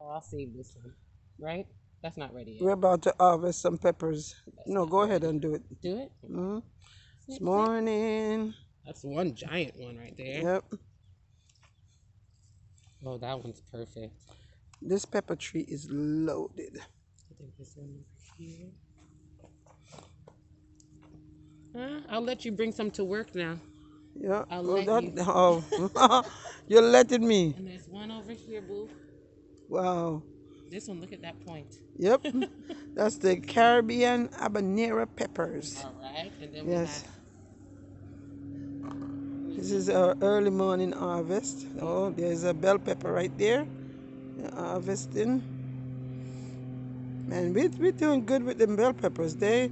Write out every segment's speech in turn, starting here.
Oh, I'll save this one. Right? That's not ready yet. We're about to harvest some peppers. No, not go ahead and do it. Do it? Snip, It's snip. morning. That's one giant one right there. Yep. Oh, that one's perfect. This pepper tree is loaded. I think this one over here. Uh, I'll let you bring some to work now. Yeah. I'll oh, let you. oh. you're letting me. And there's one over here, boo. Wow. This one, look at that point. Yep. That's the Caribbean habanero peppers. All right. And then Yes. we This is our early morning harvest. Oh, there's a bell pepper right there. They're Harvesting. Man, we, we're doing good with the bell peppers. They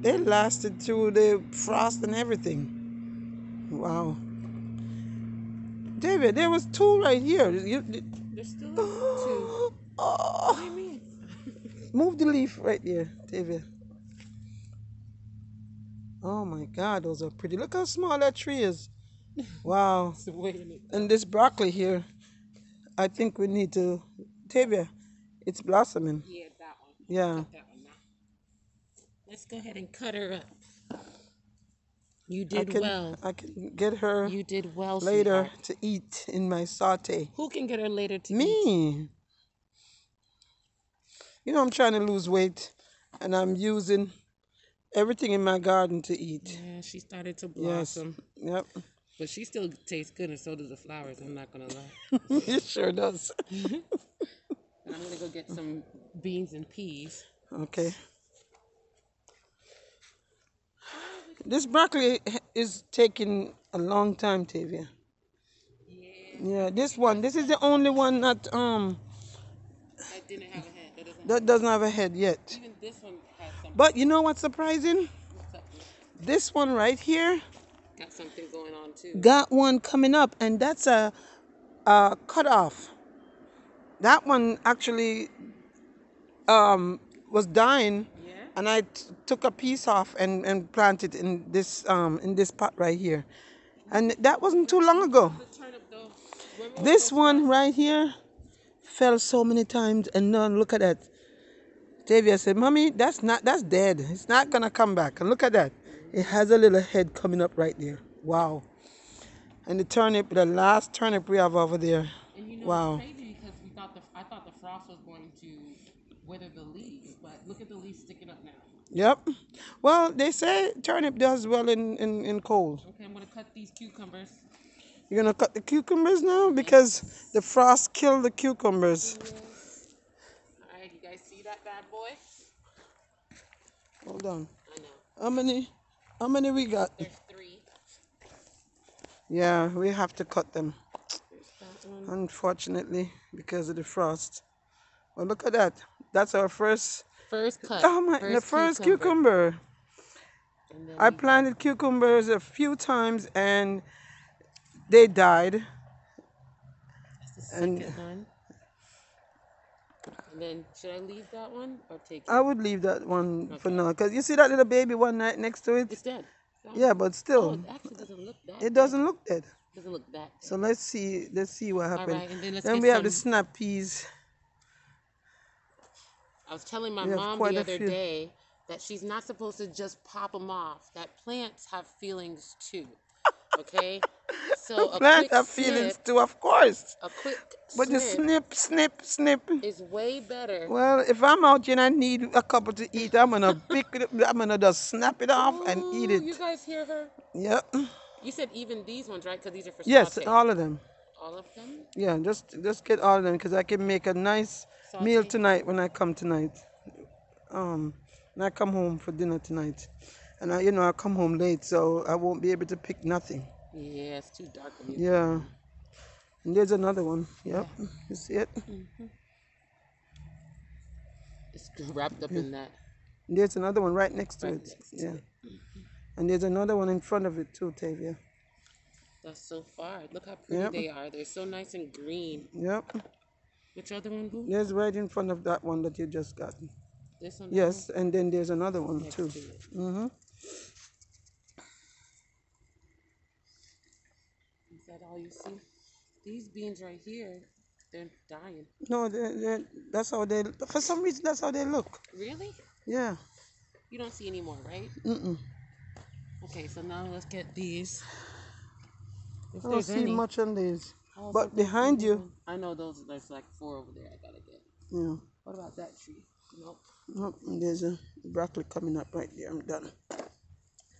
they lasted through the frost and everything. Wow. David, there was two right here. You, have, there's still two. oh, What do you mean? move the leaf right there, David. Oh my God, those are pretty. Look how small that tree is. Wow. It's way in it. And this broccoli here, I think we need to, Tavia, it's blossoming. Yeah, that one. Yeah. That one. Let's go ahead and cut her up. You did I can, well. I can get her You did well, later sweetheart. to eat in my saute. Who can get her later to eat? Me. You know, I'm trying to lose weight and I'm using everything in my garden to eat. Yeah, she started to Yes. blossom. Yep. But she still tastes good, and so do the flowers. I'm not gonna lie. it sure does. I'm gonna go get some beans and peas. Okay. This broccoli is taking a long time, Tavia. Yeah, Yeah, this one. This is the only one that um I didn't have a head. That doesn't. that doesn't have a head yet. Even this one has some. But you know what's surprising? What's up? This one right here Got something going on too. got one coming up, and that's a a cut off. That one actually um was dying. And I t- took a piece off and and planted in this um in this pot right here, and that wasn't too long ago. The turnip though. This one right here fell so many times, and now look at that. Tavia said, "Mommy, that's not that's dead. It's not gonna come back." And look at that. It has a little head coming up right there. Wow. And the turnip, the last turnip we have over there. And you know Wow. it's crazy because we thought the I thought the frost was going to wither the leaves, look at the leaves sticking up now. Yep. Well, they say turnip does well in in, in cold. Okay, I'm gonna cut these cucumbers. You're gonna cut the cucumbers now because the frost killed the cucumbers. All right, you guys see that bad boy? Hold on. I know. How many? How many we got? There's three. Yeah, we have to cut them. There's that one. unfortunately, because of the frost. Well, look at that. That's our first. First cut. Oh my! the first cucumber. Then I planted cucumbers a few times and they died. that's the and- second one. And then should I leave that one or take it? I would leave that one for now, cause you see that little baby one right next to it. It's dead. That Yeah, but one- Oh, still, it actually doesn't look that. it doesn't look dead. Doesn't look that. So let's see. Let's see what happens. right, and then Then we have the some- snap peas. I was telling my mom the other few. day that she's not supposed to just pop them off. That plants have feelings too. Okay, so a Plant quick have feelings too, of course. a quick But the snip snip, snip, snip. is way better. Well, if I'm out here and I need a couple to eat, I'm gonna pick it up. I'm gonna just snap it off and eat it. You guys hear her? Yep. You said even these ones, right? Because these are for Yes, all of them. all of them. Yeah, just just get all of them because I can make a nice meal tonight when I come tonight. Um, when I come home for dinner tonight, and I, you know, I come home late, so I won't be able to pick nothing. Yeah, it's too dark. Yeah. And there's another one. Yep. You see it? It's wrapped up in that. And there's another one right next to Right it. next to yeah. it. And there's another one in front of it too, Tavia. That's so far. Look how pretty Yep. they are. They're so nice and green. Yep. Which other one, boo? There's right in front of that one that you just got. This one. Yes, and then there's another one Next too. to. Mm-hmm. Is that all you see? These beans right here They're dying. No, they, they, that's how they. For some reason, that's how they look. Really? Yeah. You don't see any more, right? Mm-mm. Okay, so now let's get these. If I don't see any. much on these. But behind you? I know those. There's like four over there. I gotta get. yeah. What about that tree? Nope. Nope, there's a broccoli coming up right there. I'm done.